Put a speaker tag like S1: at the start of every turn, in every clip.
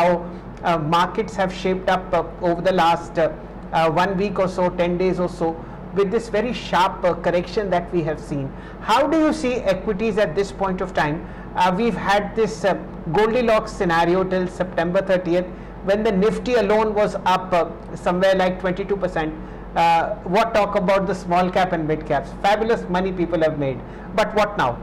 S1: how uh, markets have shaped up uh, over the last uh, uh, one week or so, 10 days or so, with this very sharp uh, correction that we have seen. How do you see equities at this point of time? We've had this Goldilocks scenario till September 30th when the Nifty alone was up somewhere like 22%. Uh, what talk about the small cap and mid caps? Fabulous money people have made. But what now?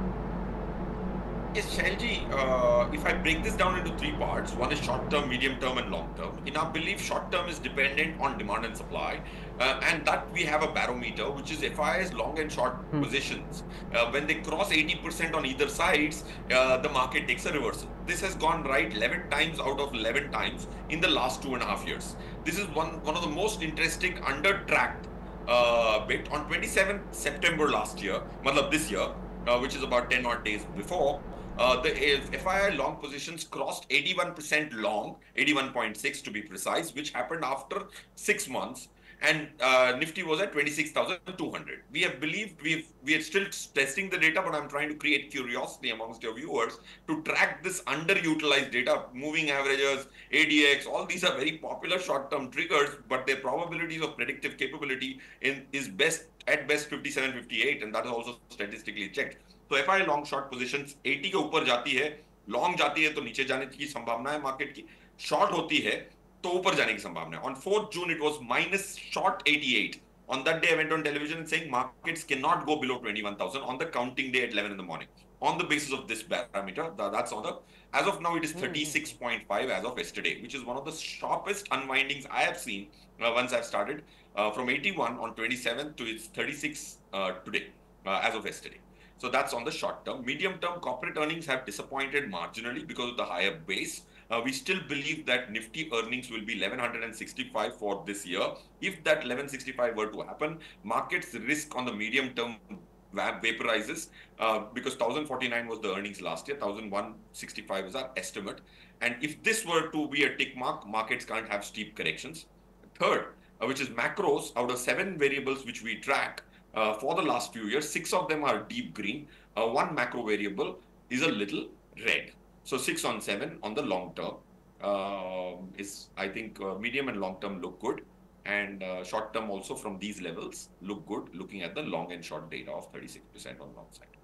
S2: Yes, Shailji, uh, if I break this down into three parts, one is short term, medium term, and long term. In our belief, short term is dependent on demand and supply, uh, and that we have a barometer, which is FII's long and short
S1: Hmm.
S2: positions. Uh, when they cross 80% on either sides, uh, the market takes a reversal. This has gone right 11 times out of 11 times in the last two and a half years. This is one, one of the most interesting under tracked uh, bit. On 27 September last year, matlab this year, uh, which is about 10 odd days before, uh, the FII long positions crossed 81% long, 81.6 to be precise, which happened after six months. And uh, Nifty was at 26,200. We have believed we've we are still testing the data, but I'm trying to create curiosity amongst your viewers to track this underutilized data, moving averages, ADX. All these are very popular short-term triggers, but their probabilities of predictive capability in is best at best 57, 58, and that is also statistically checked. तो F I long short position 80 के ऊपर जाती है long जाती है तो नीचे जाने की संभावना है मार्केट की शॉर्ट होती है तो ऊपर जाने की संभावना है on 4th June it was minus short 88 on that day i went on television saying markets cannot go below 21000 on the counting day at 11 in the morning on the basis of this parameter that's on the as of now it is 36.5 as of yesterday which is one of the sharpest unwindings i have seen uh, once i've started uh, from 81 on 27th to its 36 uh, today uh, as of yesterday so that's on the short term. Medium term, corporate earnings have disappointed marginally because of the higher base. Uh, we still believe that Nifty earnings will be 1165 for this year. If that 1165 were to happen, markets risk on the medium term vaporizes uh, because 1049 was the earnings last year, 1165 is our estimate. And if this were to be a tick mark, markets can't have steep corrections. Third, uh, which is macros, out of seven variables which we track, uh, for the last few years. Six of them are deep green. Uh, one macro variable is a little red. So six on seven on the long term um is, I think, uh, medium and long term look good. And uh, short term also from these levels look good, looking at the long and short data of 36% on long side.